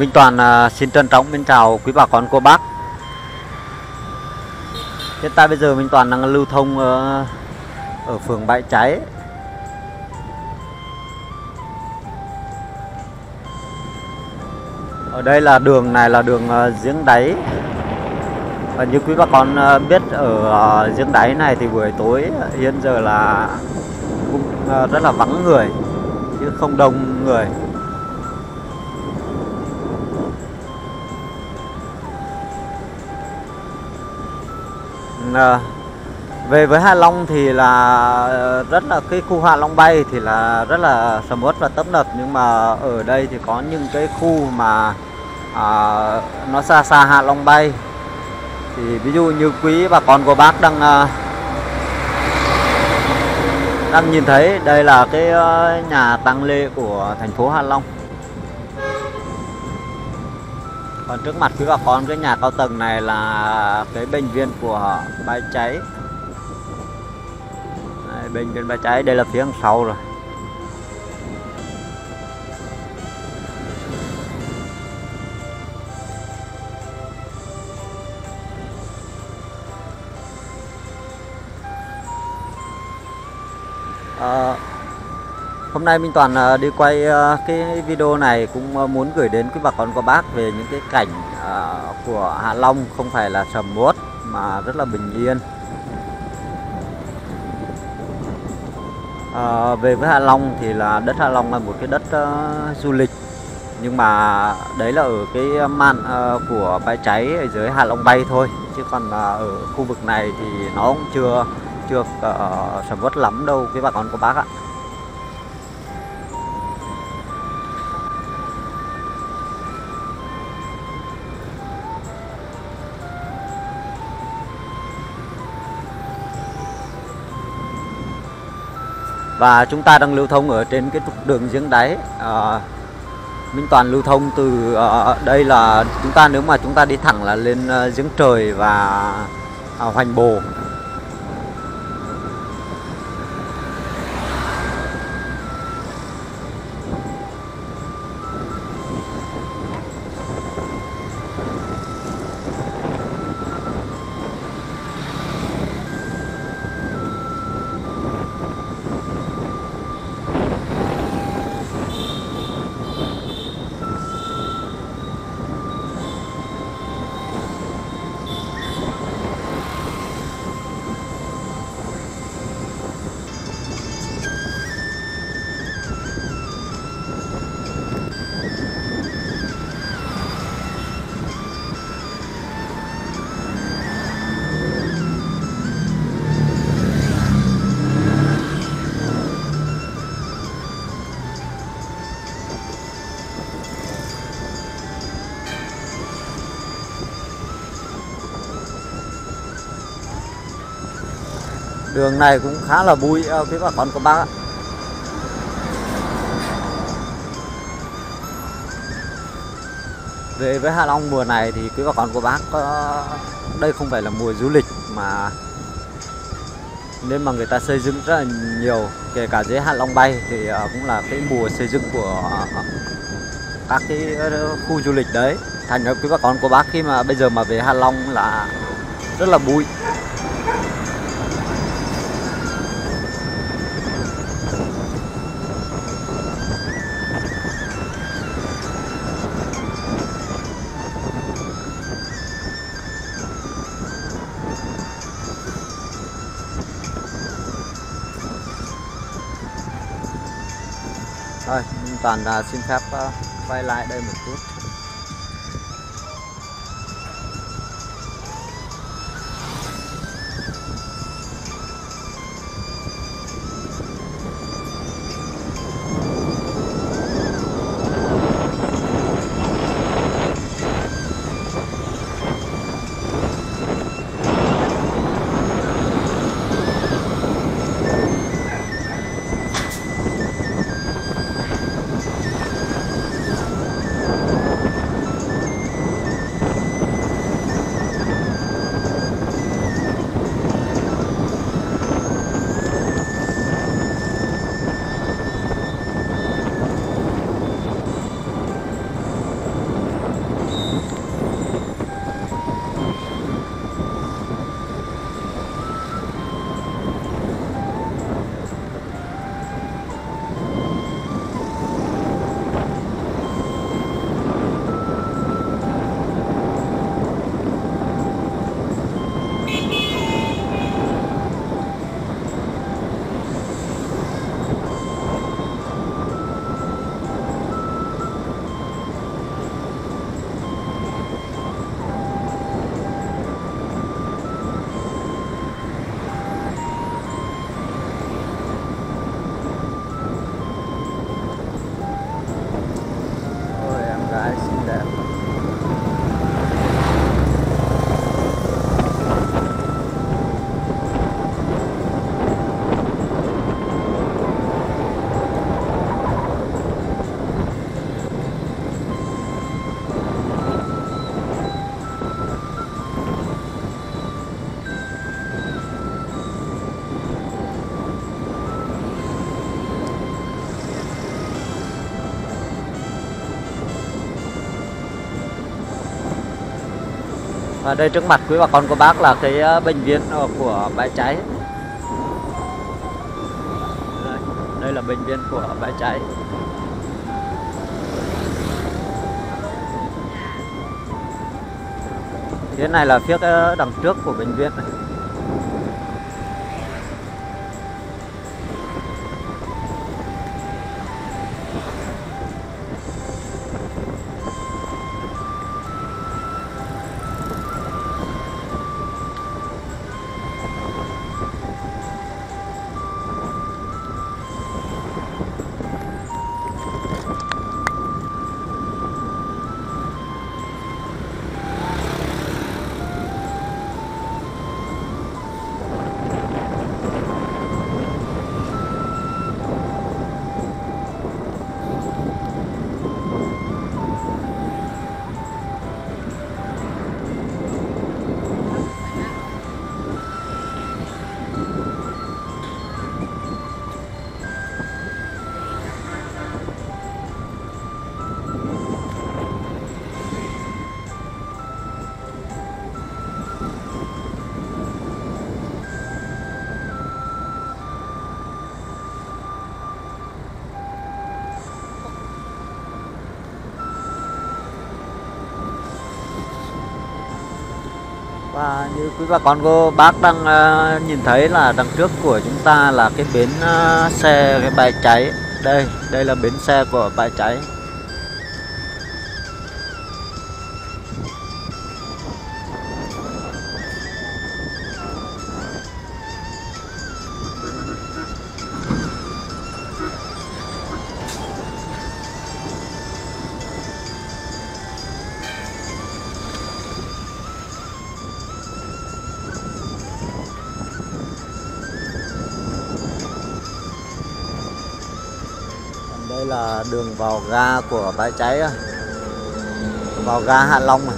Minh Toàn à, xin trân trọng mến chào quý bà con cô bác. Hiện tại bây giờ Minh Toàn đang lưu thông ở, ở phường Bãi Cháy. Ở đây là đường này là đường ờ, giếng đáy. Và như quý bà con ờ, biết ở giếng đáy này thì buổi tối hiện giờ là cũng rất là vắng người chứ không đông người. À, về với Hạ Long thì là ờ, rất là cái khu Hạ Long bay thì là rất là sầm uất và tấp nập. Nhưng mà ở đây thì có những cái khu mà à, nó xa xa Hạ Long bay. Thì ví dụ như quý bà con của bác đang à, đang nhìn thấy đây là cái nhà tăng lễ của thành phố Hạ Long. Còn trước mặt quý bà con cái nhà cao tầng này là cái bệnh viện của bãi cháy. Đây, bệnh viện bãi cháy đây là phía đằng sau rồi. Uh... Hôm nay Minh Toàn ờ, đi quay ờ, cái video này cũng ờ, muốn gửi đến quý bà con cô bác về những cái cảnh của Hạ Long không phải là sầm uất mà rất là bình yên. À, về với Hạ Long thì là đất Hạ Long là một cái đất du lịch nhưng mà đấy là ở cái mạn của bãi cháy ở dưới Hạ Long Bay thôi chứ còn ở khu vực này thì nó cũng chưa chưa uh, sầm uất lắm đâu quý bà con cô bác ạ. Và chúng ta đang lưu thông ở trên cái trục đường giếng đáy. Ờ, à, Minh Toàn lưu thông từ à, đây là chúng ta nếu mà chúng ta đi thẳng là lên à, giếng trời và à, hoành bồ. Đường này cũng khá là bụi ờ, quý bà con cô bác ạ. Về với Hạ Long mùa này thì quý bà con cô bác có, đây không phải là mùa du lịch mà nên mà người ta xây dựng rất là nhiều, kể cả dưới Hạ Long bay thì ờ, cũng là cái mùa xây dựng của ờ, các cái khu du lịch đấy. Thành ra quý bà con cô bác khi mà bây giờ mà về Hạ Long là rất là bụi. Thôi, Toàn à, xin phép à, quay lại đây một chút. Và đây trước mặt quý bà con cô bác là cái ờ, bệnh viện ờ, của bãi cháy. Đây, đây là bệnh viện của bãi cháy. Phía này là phía ờ, đằng trước của bệnh viện này. Và như quý bà con cô bác đang uh, nhìn thấy là đằng trước của chúng ta là cái bến uh, xe cái bãi cháy. Đây, đây là bến xe của bãi cháy. Đây là đường vào ga của bãi cháy. Vào ga Hạ Long này.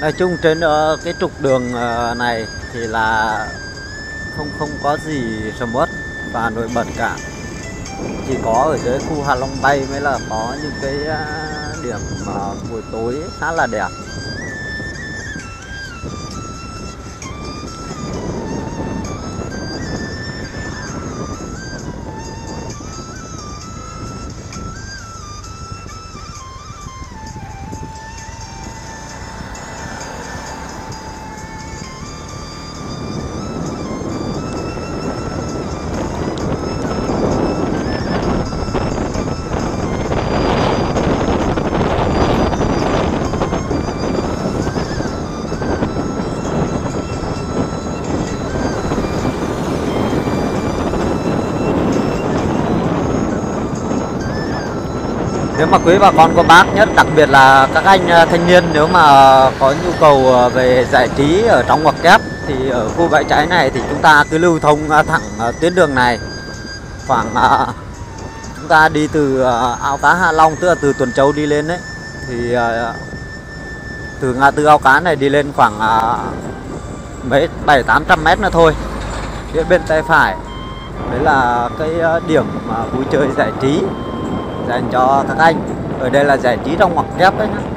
Nói chung trên ờ, cái trục đường ờ, này thì là không không có gì sầm uất và nổi bật cả chỉ có ở dưới khu Hạ Long Bay mới là có những cái ờ, điểm mà buổi tối khá là đẹp. Mà quý bà con, cô bác nhất, đặc biệt là các anh à, thanh niên, nếu mà có nhu cầu à, về giải trí ở trong ngoặc kép thì ở khu bãi cháy này thì chúng ta cứ lưu thông à, thẳng tuyến đường này. Khoảng chúng ta đi từ ao cá Hạ Long, tức là từ Tuần Châu đi lên đấy, thì từ ngã tư ao cá này đi lên khoảng mấy, bảy, tám trăm mét nữa thôi, phía bên tay phải. Đấy là cái điểm mà vui chơi giải trí dành cho các anh. Ở đây là giải trí trong ngoặc kép đấy nhá.